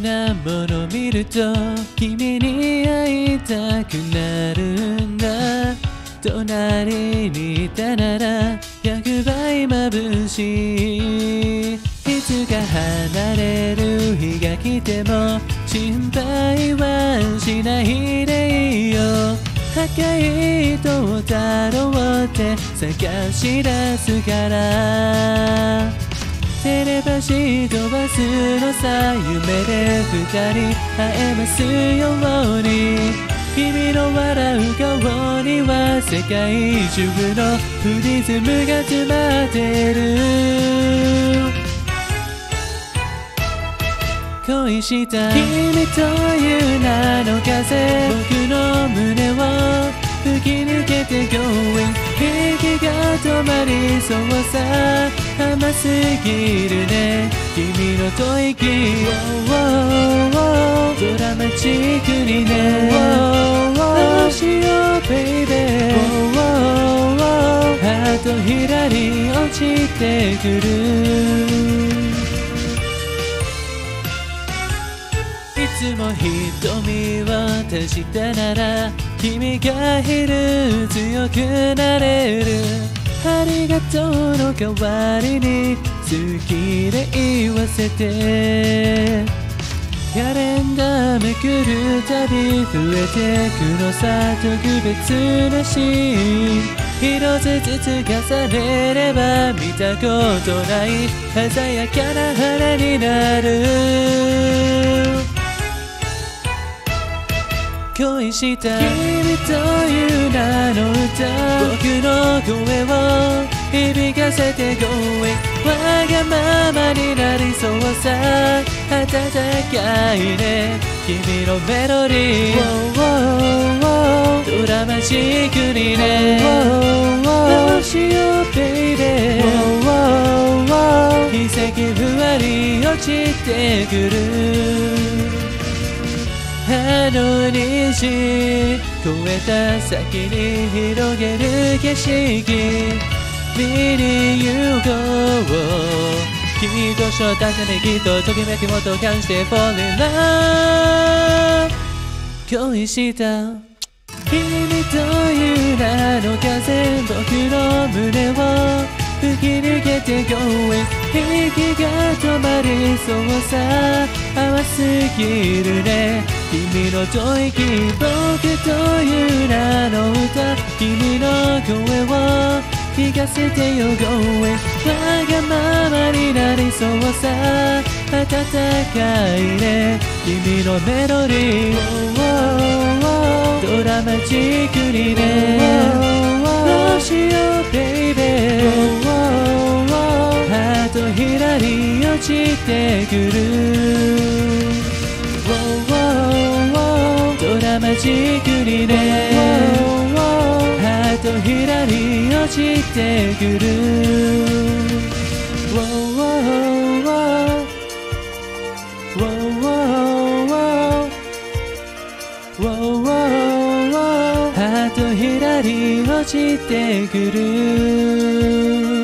なもの見ると君に会いたくなるんだ隣にいたなら100倍眩しいいつか離れる日が来ても心配はしないでいいよ。赤い糸だろうって探し出すから。テレパシー飛ばすのさ夢で二人会えますように君の笑う顔には世界中のプリズムが詰まってる恋した君という名の風僕の胸を吹き抜けて going 息が止まりそうさ。甘すぎるね。君の吐息。ドラマチックにねどうしよう。baby、oh, oh, oh, ハートひらり落ちてくる。いつも瞳を閉じたなら君がいる強くなれる。ありがとうの代わりに好きで言わせてカレンダーめくるたび増えてくのさ特別なシーン一つずつ重ねれば見たことない鮮やかな花になる。恋した君という名の歌僕の声を響かせて Going わがままになりそうさ。暖かいね君のメロディー。oh, oh, oh, ドラマチックにね。oh, oh, どうしよう baby、oh, oh, oh, 奇跡ふわり落ちてくる。あの虹越えた先に広げる景色見に行こう君と初対面できっとときめきもと感じて Fall in love 恋した君という名の風僕の胸を吹き抜けて Going 息が止まりそうさ甘すぎるね君の吐息僕という名の歌。君の声を聞かせてよ Going わがままになりそうさ。暖かいね。君のメロディー、oh, oh, oh, ドラマチックにね、どうしよう baby、ハートひらり落ちてくる、まじくにねハートひらり落ちてくる「ハートひらり落ちてくる」